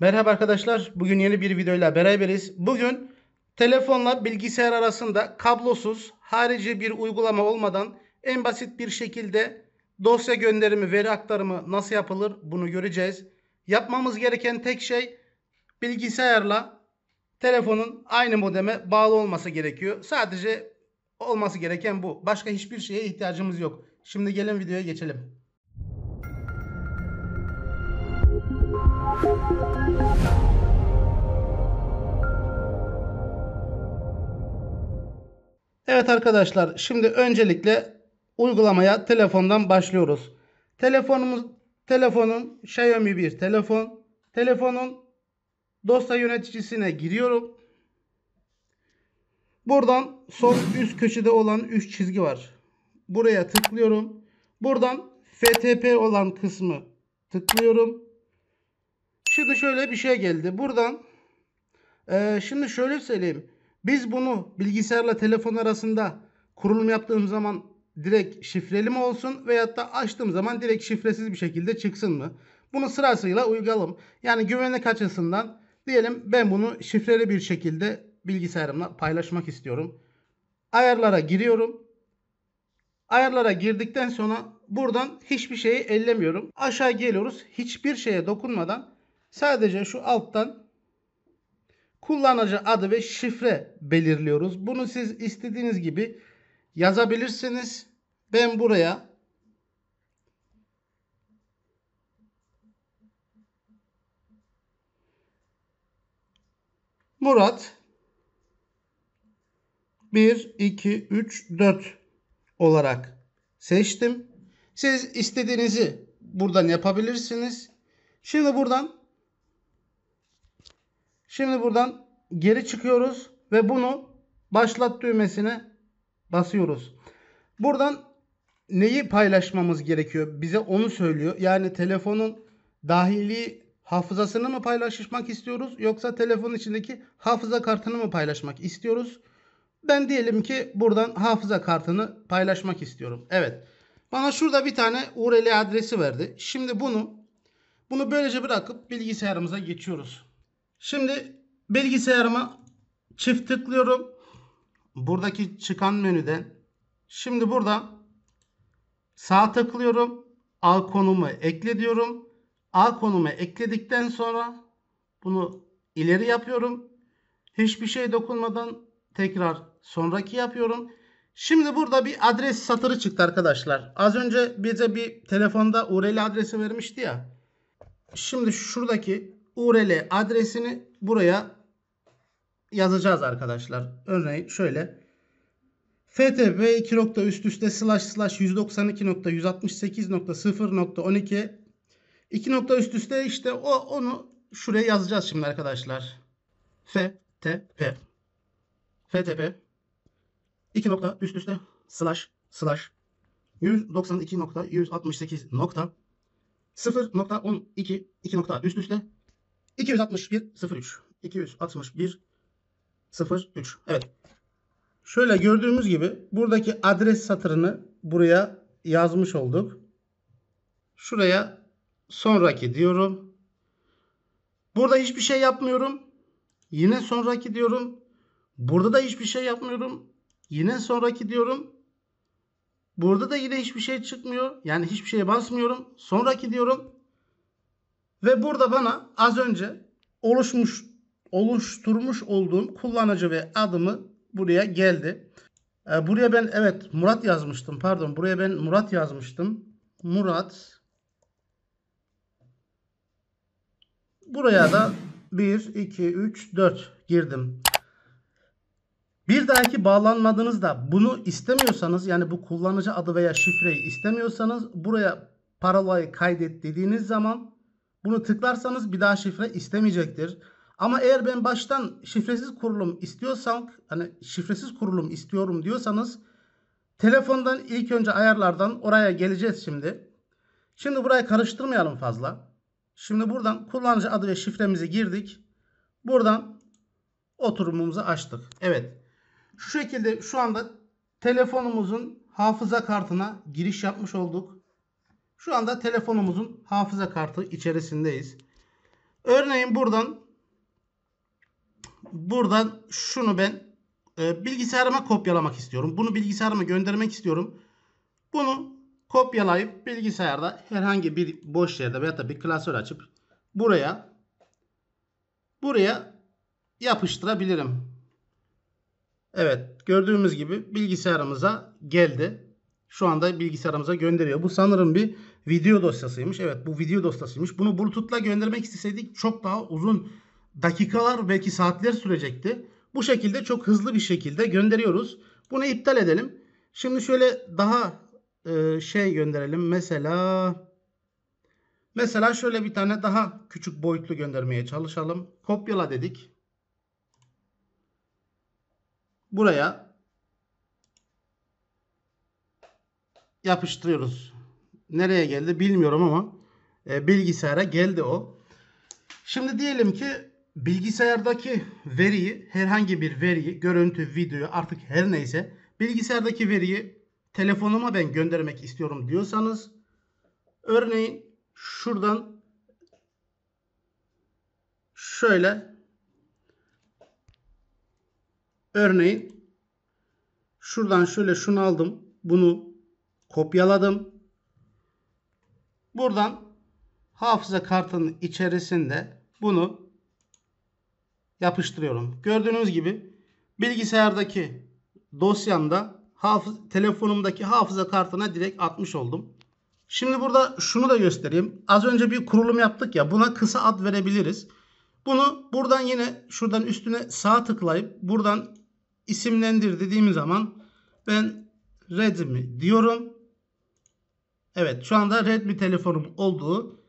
Merhaba arkadaşlar. Bugün yeni bir videoyla beraberiz. Bugün telefonla bilgisayar arasında kablosuz, harici bir uygulama olmadan en basit bir şekilde dosya gönderimi, veri aktarımı nasıl yapılır bunu göreceğiz. Yapmamız gereken tek şey bilgisayarla telefonun aynı modeme bağlı olması gerekiyor. Sadece olması gereken bu. Başka hiçbir şeye ihtiyacımız yok. Şimdi gelin videoya geçelim. Evet arkadaşlar şimdi öncelikle uygulamaya telefondan başlıyoruz. Telefonumuz telefonun Xiaomi bir telefon. Telefonun dosya yöneticisine giriyorum. Buradan sol üst köşede olan 3 çizgi var. Buraya tıklıyorum. Buradan FTP olan kısmı tıklıyorum. Şimdi şöyle bir şey geldi. Buradan e, şimdi şöyle söyleyeyim. Biz bunu bilgisayarla telefon arasında kurulum yaptığım zaman direkt şifreli mi olsun veyahut da açtığım zaman direkt şifresiz bir şekilde çıksın mı? Bunu sırasıyla uygulayalım. Yani güvenlik açısından diyelim ben bunu şifreli bir şekilde bilgisayarımla paylaşmak istiyorum. Ayarlara giriyorum. Ayarlara girdikten sonra buradan hiçbir şeyi ellemiyorum. Aşağı geliyoruz. Hiçbir şeye dokunmadan sadece şu alttan kullanıcı adı ve şifre belirliyoruz. Bunu siz istediğiniz gibi yazabilirsiniz. Ben buraya Murat 1 2 3 4 olarak seçtim. Siz istediğinizi buradan yapabilirsiniz. Şimdi buradan Şimdi buradan geri çıkıyoruz ve bunu başlat düğmesine basıyoruz. Buradan neyi paylaşmamız gerekiyor? Bize onu söylüyor. Yani telefonun dahili hafızasını mı paylaşmak istiyoruz yoksa telefonun içindeki hafıza kartını mı paylaşmak istiyoruz? Ben diyelim ki buradan hafıza kartını paylaşmak istiyorum. Evet. Bana şurada bir tane URL adresi verdi. Şimdi bunu bunu böylece bırakıp bilgisayarımıza geçiyoruz. Şimdi bilgisayarıma çift tıklıyorum. Buradaki çıkan menüden. Şimdi burada sağ tıklıyorum. A konumu ekle diyorum. A konumu ekledikten sonra bunu ileri yapıyorum. Hiçbir şey dokunmadan tekrar sonraki yapıyorum. Şimdi burada bir adres satırı çıktı arkadaşlar. Az önce bize bir telefonda URL adresi vermişti ya. Şimdi şuradaki URL adresini buraya yazacağız arkadaşlar. Örneğin şöyle. Ftp 2 nokta üst üste slash slash 192.168.0.12 2 nokta üst üste işte o onu şuraya yazacağız şimdi arkadaşlar. ftp ftp 2 nokta üst üste slash slash 192.168 nokta 0.12 2 nokta üst üste 261 03 261 03 Evet. Şöyle gördüğümüz gibi buradaki adres satırını buraya yazmış olduk. Şuraya sonraki diyorum. Burada hiçbir şey yapmıyorum. Yine sonraki diyorum. Burada da hiçbir şey yapmıyorum. Yine sonraki diyorum. Burada da yine hiçbir şey çıkmıyor. Yani hiçbir şeye basmıyorum. Sonraki diyorum. Ve burada bana az önce oluşmuş oluşturmuş olduğum kullanıcı ve adımı buraya geldi. Ee, buraya ben evet Murat yazmıştım. Pardon buraya ben Murat yazmıştım. Murat Buraya da 1, 2, 3, 4 girdim. Bir dahaki bağlanmadığınızda bunu istemiyorsanız yani bu kullanıcı adı veya şifreyi istemiyorsanız buraya parolayı kaydet dediğiniz zaman bunu tıklarsanız bir daha şifre istemeyecektir. Ama eğer ben baştan şifresiz kurulum istiyorsam hani şifresiz kurulum istiyorum diyorsanız telefondan ilk önce ayarlardan oraya geleceğiz şimdi. Şimdi burayı karıştırmayalım fazla. Şimdi buradan kullanıcı adı ve şifremizi girdik. Buradan oturumumuzu açtık. Evet. Şu şekilde şu anda telefonumuzun hafıza kartına giriş yapmış olduk. Şu anda telefonumuzun hafıza kartı içerisindeyiz. Örneğin buradan buradan şunu ben e, bilgisayarıma kopyalamak istiyorum. Bunu bilgisayarıma göndermek istiyorum. Bunu kopyalayıp bilgisayarda herhangi bir boş yerde veya da bir klasör açıp buraya buraya yapıştırabilirim. Evet gördüğümüz gibi bilgisayarımıza geldi. Şu anda bilgisayarımıza gönderiyor. Bu sanırım bir video dosyasıymış. Evet bu video dosyasıymış. Bunu Bluetooth'la göndermek isteseydik çok daha uzun dakikalar belki saatler sürecekti. Bu şekilde çok hızlı bir şekilde gönderiyoruz. Bunu iptal edelim. Şimdi şöyle daha e, şey gönderelim. Mesela mesela şöyle bir tane daha küçük boyutlu göndermeye çalışalım. Kopyala dedik. Buraya yapıştırıyoruz. Nereye geldi bilmiyorum ama e, bilgisayara geldi o. Şimdi diyelim ki bilgisayardaki veriyi herhangi bir veriyi görüntü, video artık her neyse bilgisayardaki veriyi telefonuma ben göndermek istiyorum diyorsanız örneğin şuradan şöyle örneğin şuradan şöyle şunu aldım. Bunu kopyaladım. Buradan hafıza kartının içerisinde bunu yapıştırıyorum. Gördüğünüz gibi bilgisayardaki dosyamda hafız, telefonumdaki hafıza kartına direkt atmış oldum. Şimdi burada şunu da göstereyim. Az önce bir kurulum yaptık ya buna kısa ad verebiliriz. Bunu buradan yine şuradan üstüne sağ tıklayıp buradan isimlendir dediğim zaman ben Redmi diyorum. Evet şu anda Redmi telefonum olduğu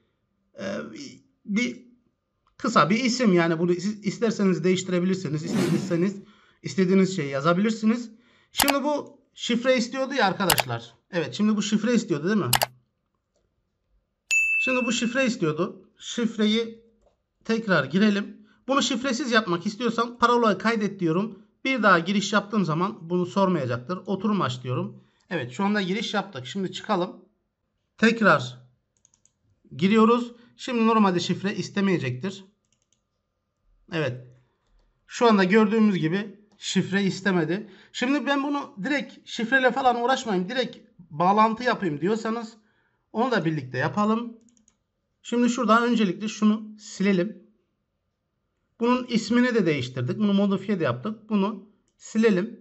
e, bir kısa bir isim yani bunu isterseniz değiştirebilirsiniz. İstediğiniz istediğiniz şeyi yazabilirsiniz. Şimdi bu şifre istiyordu ya arkadaşlar. Evet şimdi bu şifre istiyordu değil mi? Şimdi bu şifre istiyordu. Şifreyi tekrar girelim. Bunu şifresiz yapmak istiyorsam parolayı kaydet diyorum. Bir daha giriş yaptığım zaman bunu sormayacaktır. Oturum aç diyorum. Evet şu anda giriş yaptık. Şimdi çıkalım. Tekrar giriyoruz. Şimdi normalde şifre istemeyecektir. Evet. Şu anda gördüğümüz gibi şifre istemedi. Şimdi ben bunu direkt şifreyle falan uğraşmayayım. Direkt bağlantı yapayım diyorsanız onu da birlikte yapalım. Şimdi şuradan öncelikle şunu silelim. Bunun ismini de değiştirdik. Bunu modifiye de yaptık. Bunu silelim.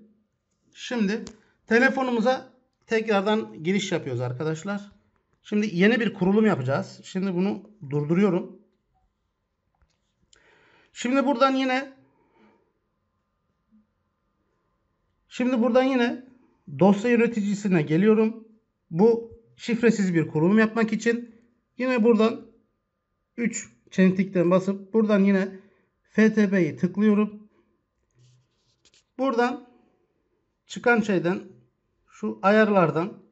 Şimdi telefonumuza tekrardan giriş yapıyoruz arkadaşlar. Şimdi yeni bir kurulum yapacağız. Şimdi bunu durduruyorum. Şimdi buradan yine Şimdi buradan yine dosya yöneticisine geliyorum. Bu şifresiz bir kurulum yapmak için yine buradan 3 çentikten basıp buradan yine FTP'yi tıklıyorum. Buradan çıkan şeyden şu ayarlardan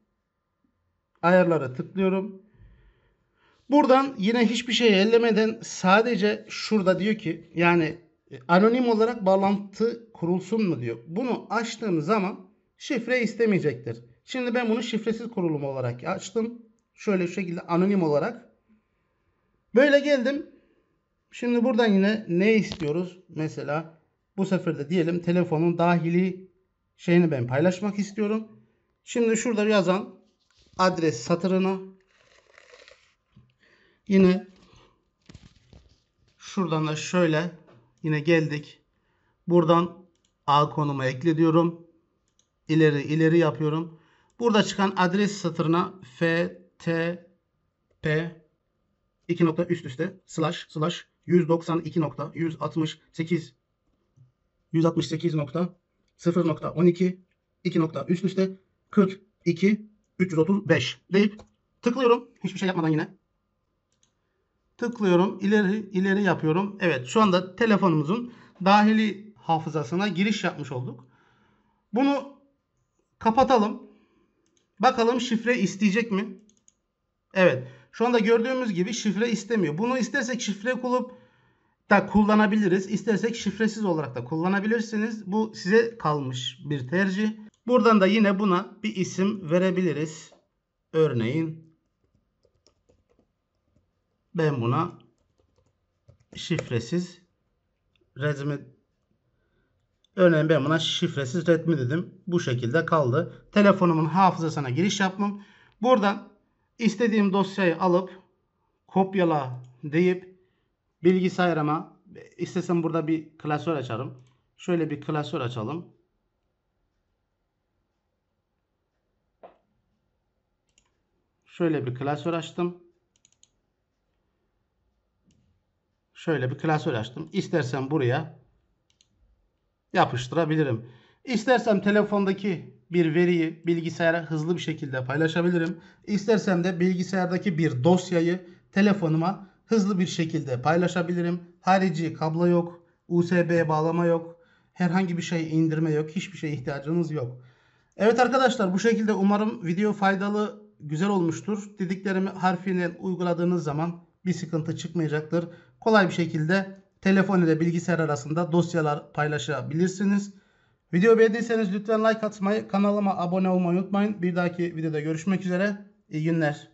ayarlara tıklıyorum. Buradan yine hiçbir şey ellemeden sadece şurada diyor ki yani anonim olarak bağlantı kurulsun mu diyor. Bunu açtığım zaman şifre istemeyecektir. Şimdi ben bunu şifresiz kurulum olarak açtım. Şöyle şu şekilde anonim olarak. Böyle geldim. Şimdi buradan yine ne istiyoruz? Mesela bu sefer de diyelim telefonun dahili şeyini ben paylaşmak istiyorum. Şimdi şurada yazan adres satırına yine şuradan da şöyle yine geldik. Buradan A konuma ekle diyorum. İleri ileri yapıyorum. Burada çıkan adres satırına f t p 2 nokta üst üste slash slash 192.168 168 nokta 0 nokta 12 2 nokta üst üste 42 335 deyip tıklıyorum. Hiçbir şey yapmadan yine. Tıklıyorum. ileri ileri yapıyorum. Evet şu anda telefonumuzun dahili hafızasına giriş yapmış olduk. Bunu kapatalım. Bakalım şifre isteyecek mi? Evet. Şu anda gördüğümüz gibi şifre istemiyor. Bunu istersek şifre kulup da kullanabiliriz. İstersek şifresiz olarak da kullanabilirsiniz. Bu size kalmış bir tercih. Buradan da yine buna bir isim verebiliriz. Örneğin ben buna şifresiz Redmi Örneğin ben buna şifresiz Redmi dedim. Bu şekilde kaldı. Telefonumun hafızasına giriş yapmam. Buradan istediğim dosyayı alıp kopyala deyip bilgisayarıma istesem burada bir klasör açarım. Şöyle bir klasör açalım. Şöyle bir klasör açtım. Şöyle bir klasör açtım. İstersen buraya yapıştırabilirim. İstersem telefondaki bir veriyi bilgisayara hızlı bir şekilde paylaşabilirim. İstersem de bilgisayardaki bir dosyayı telefonuma hızlı bir şekilde paylaşabilirim. Harici kablo yok, USB bağlama yok, herhangi bir şey indirme yok, hiçbir şeye ihtiyacınız yok. Evet arkadaşlar bu şekilde umarım video faydalı, güzel olmuştur. Dediklerimi harfiyen uyguladığınız zaman bir sıkıntı çıkmayacaktır. Kolay bir şekilde telefon ile bilgisayar arasında dosyalar paylaşabilirsiniz. Video beğendiyseniz lütfen like atmayı, kanalıma abone olmayı unutmayın. Bir dahaki videoda görüşmek üzere. İyi günler.